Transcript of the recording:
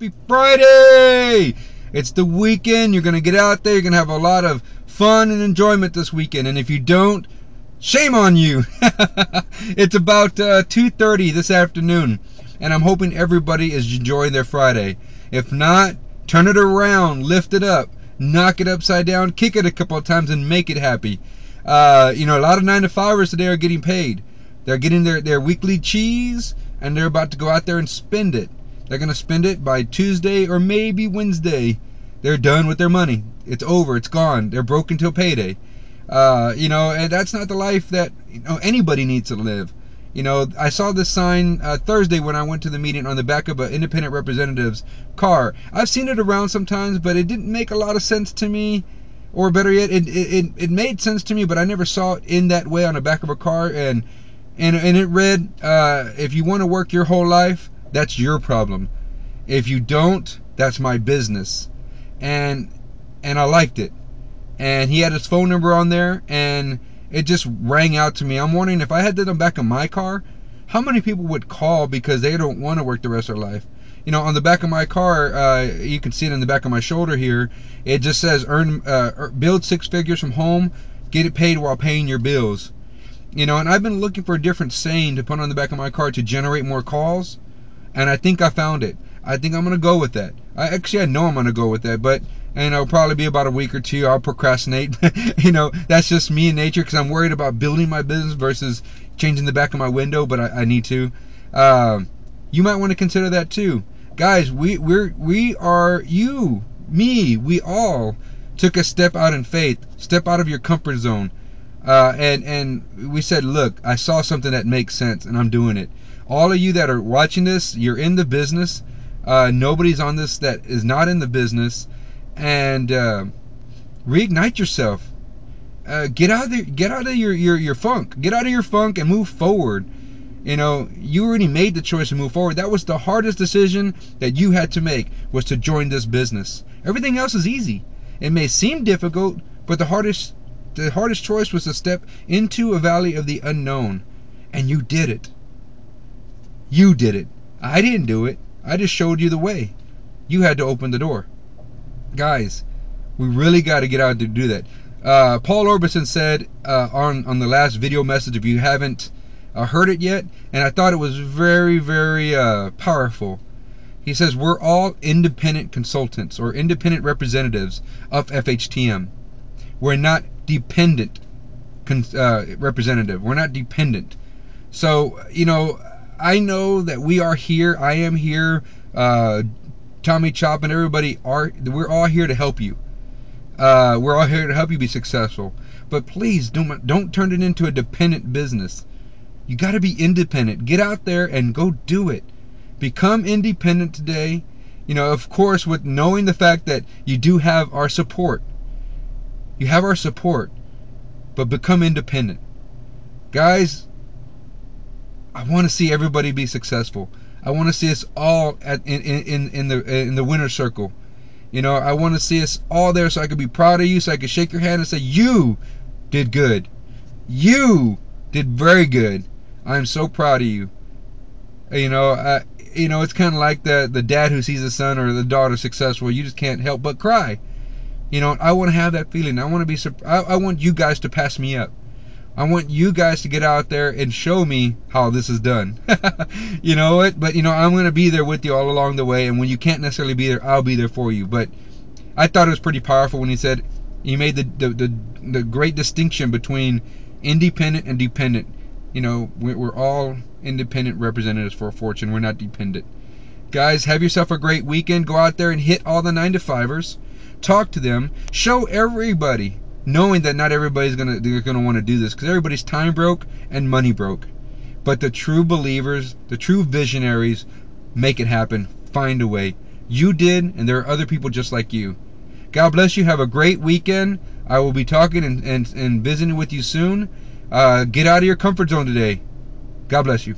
Happy Friday! It's the weekend. You're going to get out there. You're going to have a lot of fun and enjoyment this weekend. And if you don't, shame on you. it's about uh, 2.30 this afternoon. And I'm hoping everybody is enjoying their Friday. If not, turn it around. Lift it up. Knock it upside down. Kick it a couple of times and make it happy. Uh, you know, a lot of 9 to 5ers today are getting paid. They're getting their, their weekly cheese. And they're about to go out there and spend it. They're going to spend it by Tuesday or maybe Wednesday. They're done with their money. It's over. It's gone. They're broke until payday. Uh, you know, and that's not the life that you know anybody needs to live. You know, I saw this sign uh, Thursday when I went to the meeting on the back of an independent representative's car. I've seen it around sometimes, but it didn't make a lot of sense to me. Or better yet, it, it, it made sense to me, but I never saw it in that way on the back of a car. And and, and it read, uh, if you want to work your whole life, that's your problem. If you don't, that's my business. And and I liked it. And he had his phone number on there and it just rang out to me. I'm wondering if I had that back of my car, how many people would call because they don't want to work the rest of their life? You know, on the back of my car, uh, you can see it on the back of my shoulder here. It just says earn, uh, build six figures from home, get it paid while paying your bills. You know, and I've been looking for a different saying to put on the back of my car to generate more calls and I think I found it. I think I'm gonna go with that. I actually I know I'm gonna go with that, but and it'll probably be about a week or two. I'll procrastinate. you know, that's just me in nature because I'm worried about building my business versus changing the back of my window. But I, I need to. Um, you might want to consider that too, guys. We we're we are you, me, we all took a step out in faith, step out of your comfort zone, uh, and and we said, look, I saw something that makes sense, and I'm doing it all of you that are watching this, you're in the business. Uh, nobody's on this that is not in the business, and uh, reignite yourself. Uh, get out of the, get out of your, your your funk. Get out of your funk and move forward. You know, you already made the choice to move forward. That was the hardest decision that you had to make was to join this business. Everything else is easy. It may seem difficult, but the hardest the hardest choice was to step into a valley of the unknown, and you did it. You did it. I didn't do it. I just showed you the way. You had to open the door. Guys, we really got to get out to do that. Uh, Paul Orberson said uh, on on the last video message, if you haven't uh, heard it yet, and I thought it was very very uh, powerful. He says we're all independent consultants or independent representatives of FHTM. We're not dependent uh, representative. We're not dependent. So you know I know that we are here. I am here. Uh, Tommy Chop and everybody are. We're all here to help you. Uh, we're all here to help you be successful. But please don't don't turn it into a dependent business. You got to be independent. Get out there and go do it. Become independent today. You know, of course, with knowing the fact that you do have our support. You have our support, but become independent. Guys, I want to see everybody be successful. I want to see us all at, in, in, in the in the winner circle. You know, I want to see us all there so I could be proud of you, so I could shake your hand and say, You did good. You did very good. I'm so proud of you. Uh, you know, I, you know, it's kind of like the the dad who sees the son or the daughter successful. You just can't help but cry. You know, I want to have that feeling. I want to be. I, I want you guys to pass me up. I want you guys to get out there and show me how this is done. you know what? But you know, I'm going to be there with you all along the way. And when you can't necessarily be there, I'll be there for you. But I thought it was pretty powerful when he said he made the the, the, the great distinction between independent and dependent. You know, we're all independent representatives for a fortune. We're not dependent. Guys, have yourself a great weekend. Go out there and hit all the nine to fivers. Talk to them. Show everybody knowing that not everybody's gonna they're gonna want to do this because everybody's time broke and money broke. But the true believers, the true visionaries, make it happen. Find a way. You did, and there are other people just like you. God bless you. Have a great weekend. I will be talking and, and, and visiting with you soon. Uh, get out of your comfort zone today. God bless you.